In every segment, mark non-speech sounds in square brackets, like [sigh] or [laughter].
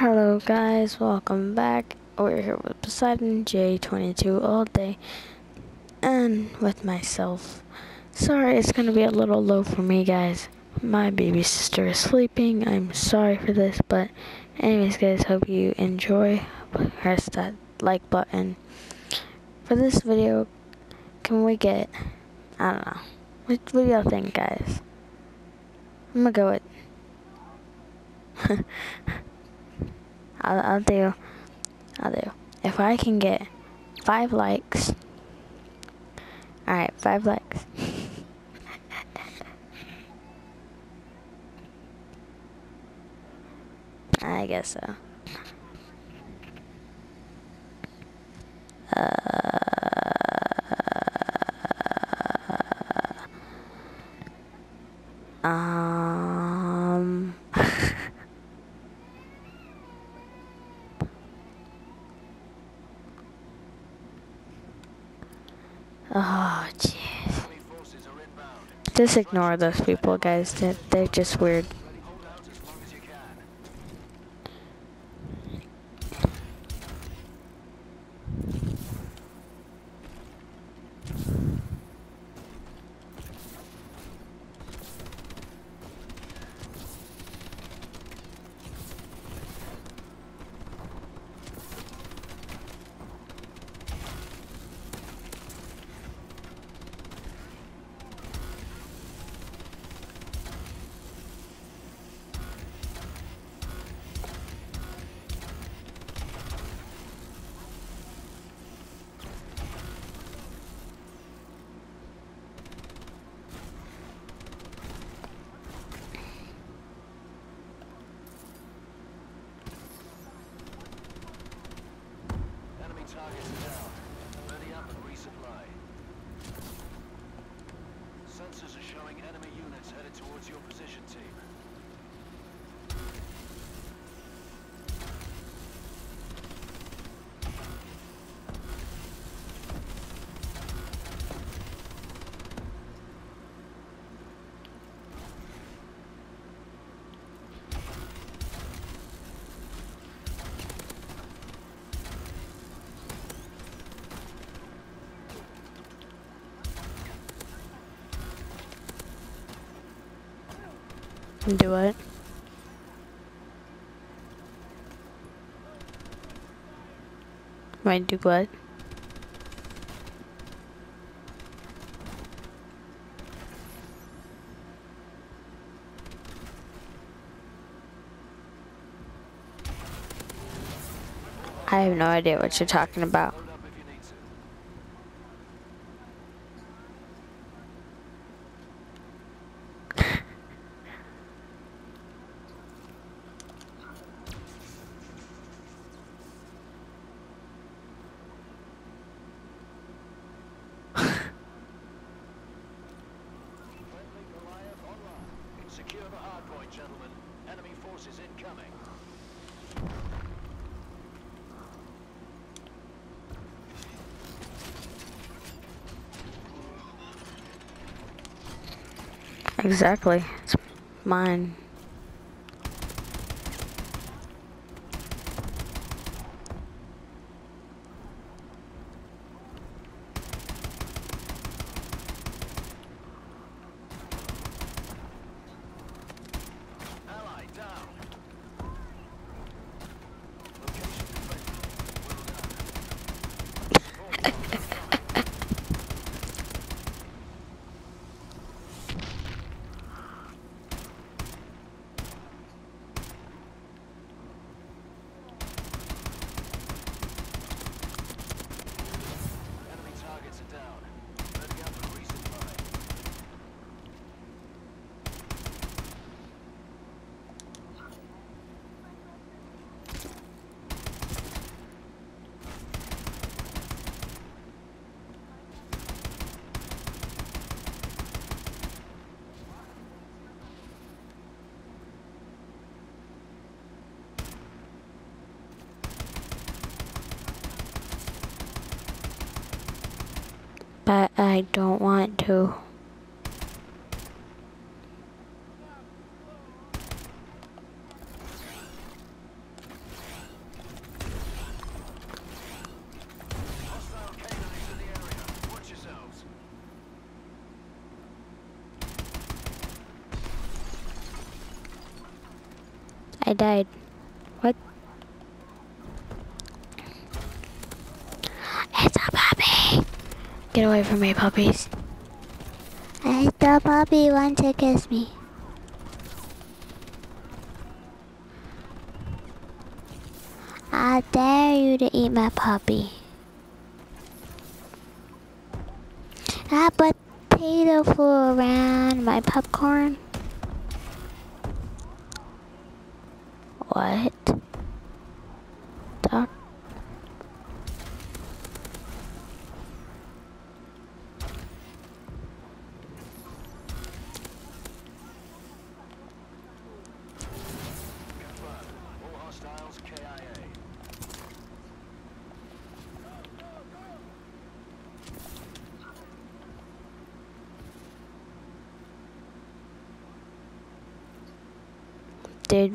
Hello guys, welcome back. We're here with Poseidon J22 all day and with myself. Sorry it's gonna be a little low for me guys. My baby sister is sleeping. I'm sorry for this, but anyways guys, hope you enjoy. Press that like button. For this video, can we get, I don't know, what, what do y'all think guys? I'm gonna go with [laughs] [laughs] I'll, I'll do, I'll do. If I can get five likes, alright, five likes. [laughs] I guess so. Uh, um. Oh, jeez. Just ignore those people, guys. They're, just weird. Do it. Wait, do what? I have no idea what you're talking about. Gentlemen. Enemy forces incoming. Exactly. It's mine. I don't want to. I died. What? Get away from me, puppies. It's the puppy want to kiss me. I dare you to eat my puppy. That potato flew around my popcorn. What?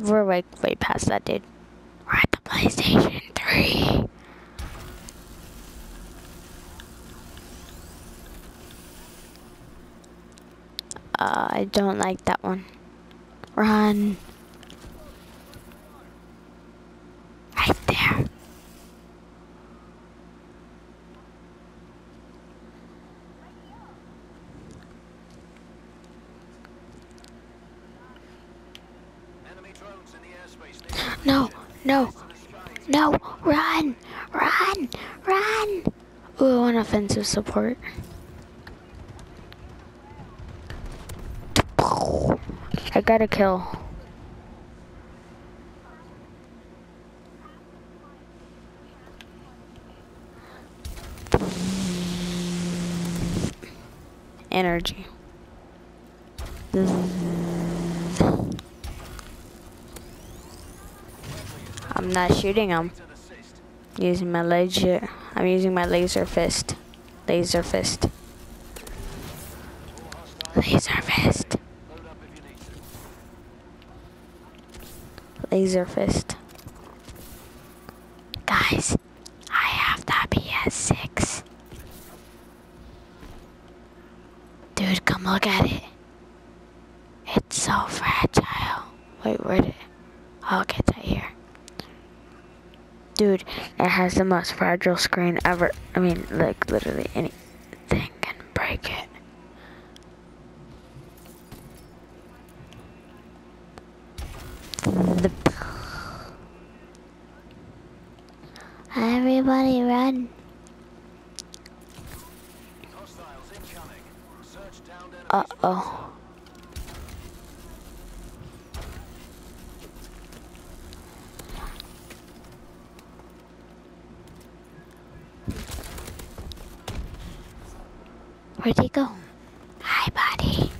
We're like way past that, dude. We're at the PlayStation 3. Uh, I don't like that one. Run. Right there. Enemy drones in the airspace. No, no, no, run, run, run. Ooh, an offensive support. I got a kill. Energy. I'm not shooting him. Using my laser. I'm using my laser fist. Laser fist. Laser fist. Laser fist. Guys, I have the PS6. Dude, come look at it. It's so fragile. Wait, where did it? Right here. Dude, it has the most fragile screen ever. I mean, like, literally anything can break it. The Everybody run. Hostiles incoming. Search downed enemies. Uh oh. Where'd he go? Hi, buddy.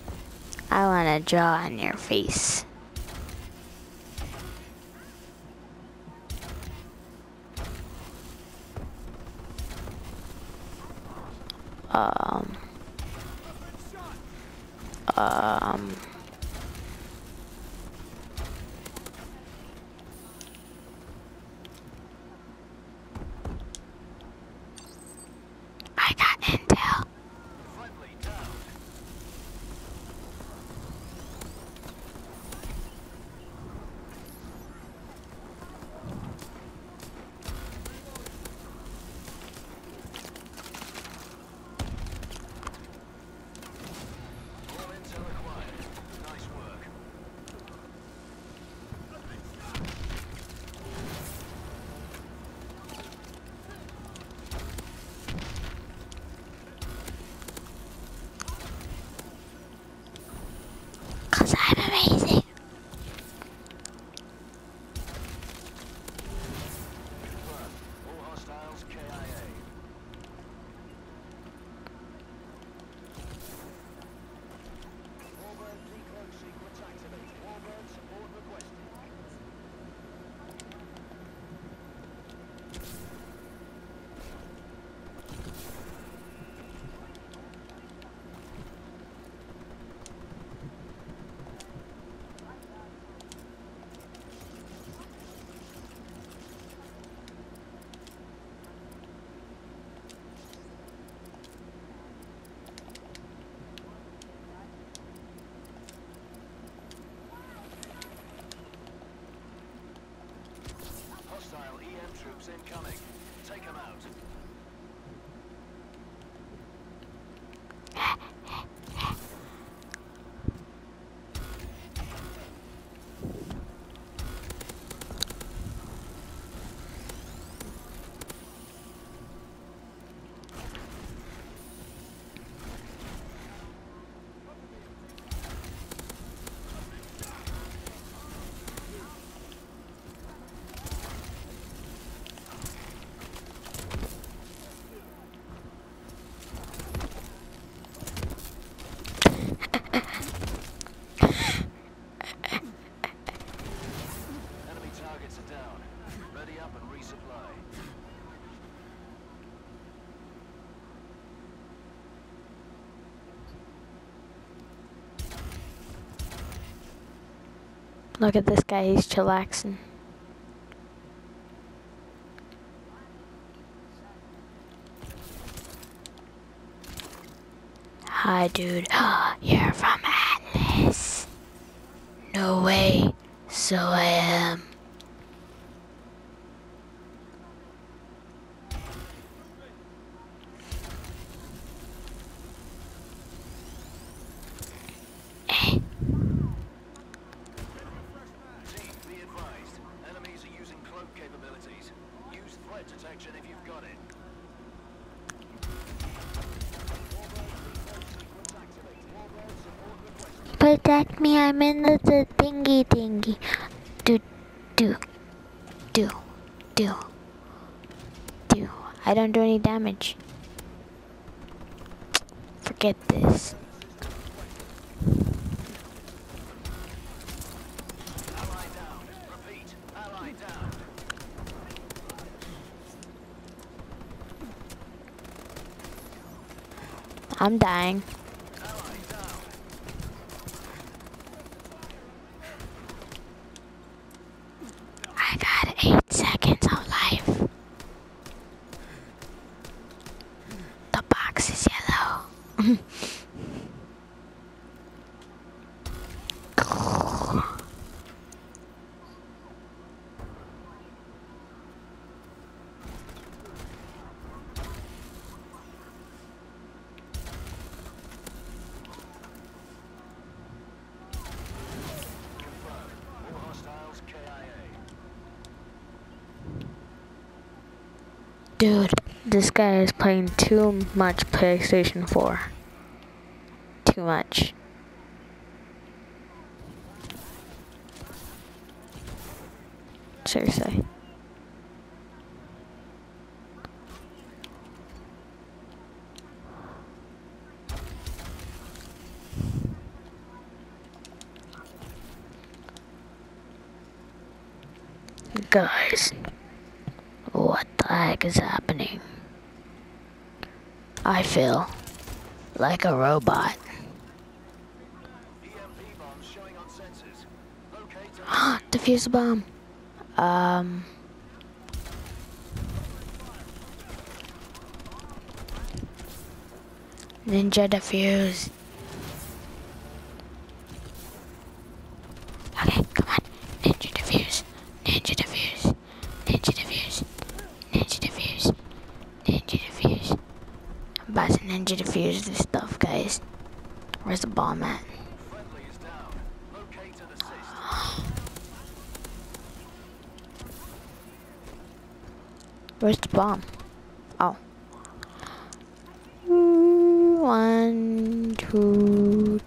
I want to draw on your face. Um. Um. Look at this guy, he's chillaxing. Hi, dude. [gasps] You're from Atlas. No way. So I am. Protect me, I'm in the, the thingy thingy. Do, do, do, do, do. I don't do any damage. Forget this. I'm dying. Dude, this guy is playing too much PlayStation 4. Too much. Seriously. Guys, is happening? I feel like a robot. [gasps] Defuse bomb. Um. Ninja defuse. Okay, come on. Ninja defuse. Ninja defuse. Ninja defuse. Ninja defuse. Ninja defuse. I'm about ninja defuse this stuff, guys. Where's the bomb at? Where's the bomb? Oh. One, two,